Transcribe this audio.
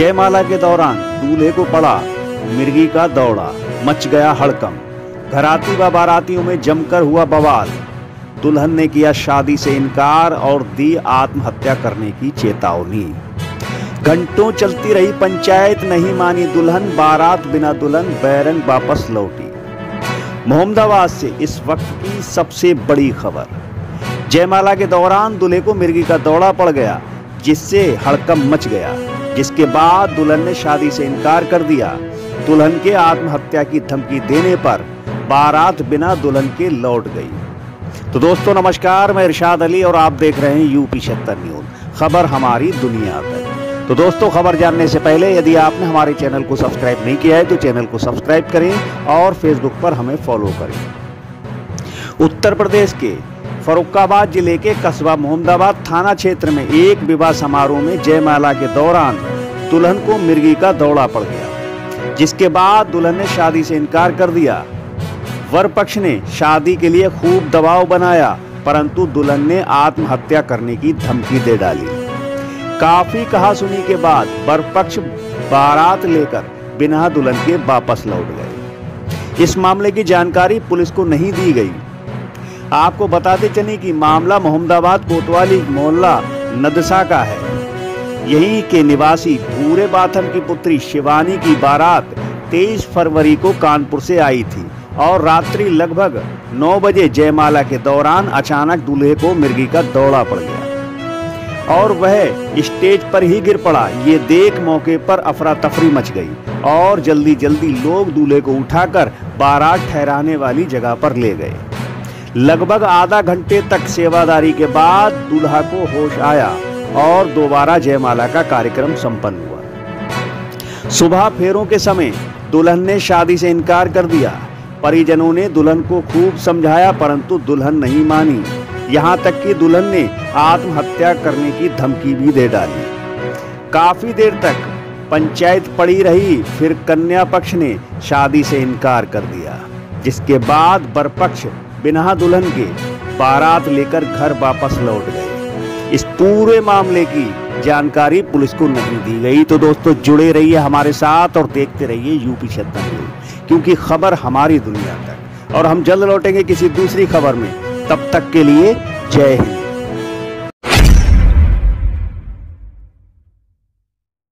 जयमाला के दौरान दूल्हे को पड़ा, मिर्गी का दौड़ा, मच गया हड़कम। घराती व बारातियों में जमकर हुआ बवाल। दुल्हन ने किया शादी से इनकार और दी आत्महत्या करने की चेतावनी। घंटों चलती रही पंचायत, नहीं मानी दुल्हन, बारात बिना दुल्हन बैरन वापस लौटी। मोहम्मदाबाद से इस वक्त की सबसे बड़ी खबर। जयमाला के दौरान दूल्हे को मिर्गी का दौड़ा पड़ गया, जिससे हड़कम मच गया। जिसके बाद दुल्हन ने शादी से इनकार कर दिया। दुल्हन के आत्महत्या की धमकी देने पर बारात बिना दुल्हन के लौट गई। तो दोस्तों, नमस्कार, मैं इरशाद अली और आप देख रहे हैं यूपी छत्तर न्यूज़। खबर हमारी दुनिया तक तो दोस्तों, खबर जानने से पहले यदि आपने हमारे चैनल को सब्सक्राइब नहीं किया है तो चैनल को सब्सक्राइब करें और फेसबुक पर हमें फॉलो करें। उत्तर प्रदेश के फरुखाबाद ज़िले के कस्बा मोहम्मदाबाद थाना क्षेत्र में एक विवाह समारोह में जयमाला के दौरान दुल्हन को मिर्गी का दौड़ा पड़ गया, जिसके बाद दुल्हन ने शादी से इनकार कर दिया। वर पक्ष ने शादी के लिए खूब दबाव बनाया, परंतु दुल्हन ने आत्महत्या करने की धमकी दे डाली। काफ़ी कहा सुनी के बाद वर पक्ष बारात लेकर बिना दुल्हन के वापस लौट गए। इस मामले की जानकारी पुलिस को नहीं दी गई। आपको बताते चले कि मामला मोहम्मदाबाद कोतवाली मोहल्ला नदसा का है। यहीं के निवासी भूरे बाथम की पुत्री शिवानी की बारात 23 फरवरी को कानपुर से आई थी और रात्रि लगभग 9 बजे जयमाला के दौरान अचानक दूल्हे को मिर्गी का दौड़ा पड़ गया। और वह स्टेज पर ही गिर पड़ा। ये देख मौके पर अफरा तफरी मच गई और जल्दी जल्दी लोग दूल्हे को उठाकर बारात ठहराने वाली जगह पर ले गए। लगभग आधा घंटे तक सेवादारी के बाद दूल्हा को होश आया और दोबारा जयमाला का कार्यक्रम संपन्न हुआ। सुबह फेरों के समय दुल्हन ने शादी से इनकार कर दिया। परिजनों ने दुल्हन को खूब समझाया, परंतु दुल्हन नहीं मानी। यहाँ तक कि दुल्हन ने आत्महत्या करने की धमकी भी दे डाली। काफ़ी देर तक पंचायत पड़ी रही, फिर कन्या पक्ष ने शादी से इनकार कर दिया, जिसके बाद बर पक्ष बिना दुल्हन के बारात लेकर घर वापस लौट गए। इस पूरे मामले की जानकारी पुलिस को नहीं दी गई। तो दोस्तों, जुड़े रहिए हमारे साथ और देखते रहिए यूपी छत्तर क्योंकि खबर हमारी दुनिया तक। और हम जल्द लौटेंगे किसी दूसरी खबर में। तब तक के लिए जय हिंद।